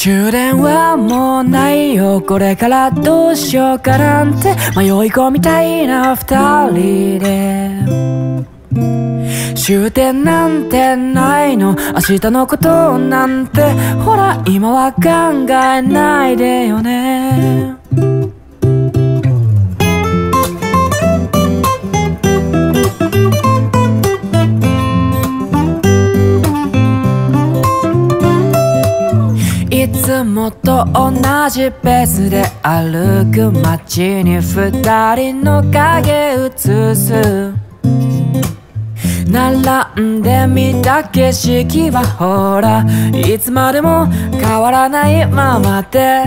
終電はもうないよ。これからどうしようかなんて迷い込みたいな二人で。終点なんてないの。明日のことなんてほら今は考えないでよね。つもと同じペースで歩く街に二人の影映す。並んでみた景色はほらいつまでも変わらないままで。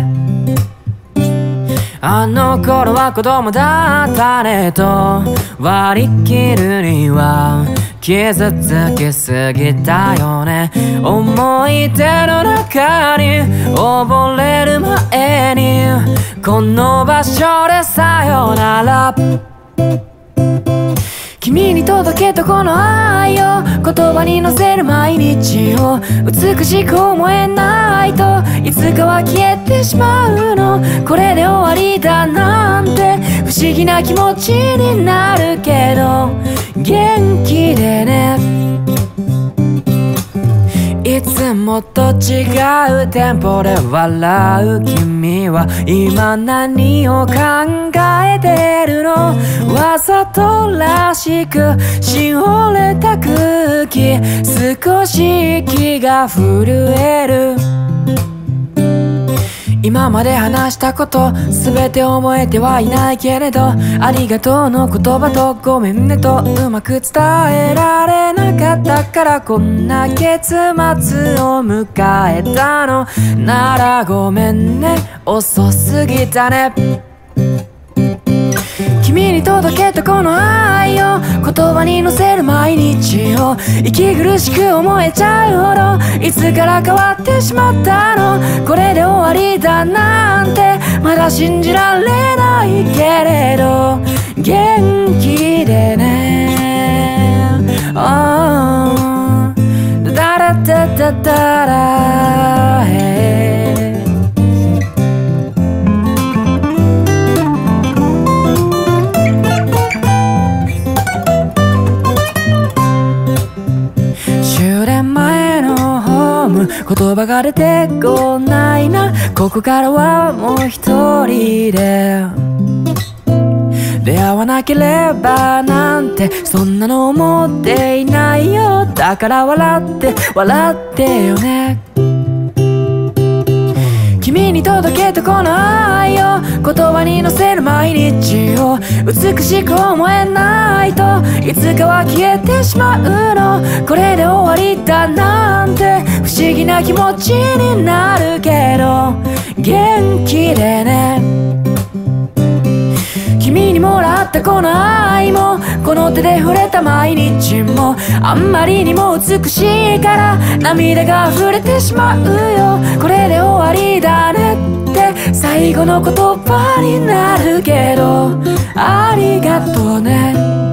あの頃は子供だったねと割り切るには傷つきすぎたよね。思い出の中に溺れる前にこの場所でさよなら。君に届けたこの愛を言葉に乗せる毎日を。美しく思えないといつかは消えてしまうの。これで終わりだなんて。不思議な気持ちになるけど元気でね。いつもと違うテンポで笑う君は今何を考えてるの？わざとらしくしおれた空気少し気が震える。今まで話したこと全て覚えてはいないけれどありがとうの言葉とごめんねとうまく伝えられなかったからこんな結末を迎えたの。ならごめんね。遅すぎたね。たこの愛を言葉に乗せる毎日を息苦しく思えちゃうほどいつから変わってしまったの？これで終わりだなんてまだ信じられないけれど元気でね。Oh ダラダダダラホーム言葉が出てこないな。ここからはもう一人で。出会わなければなんて。そんなの思っていないよ。だから笑って笑ってよね。君に届けたこの愛を言葉に乗せる毎日を。美しく思えないと。いつかは消えてしまうの。これで終わりだなんて。思議な気持ちになるけど元気でね。君にもらったこの愛もこの手で触れた毎日もあんまりにも美しいから涙が溢れてしまうよ。これで終わりだねって最後の言葉になるけどありがとうね。